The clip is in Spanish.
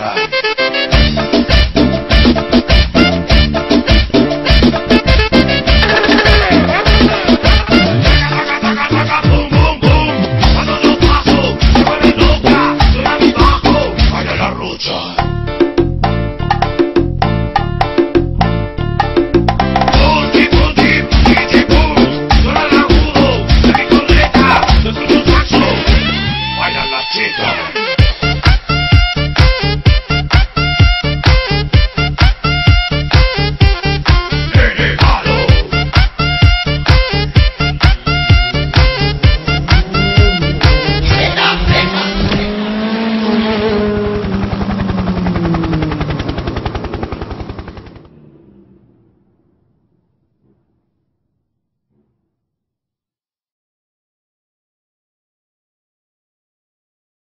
Bye.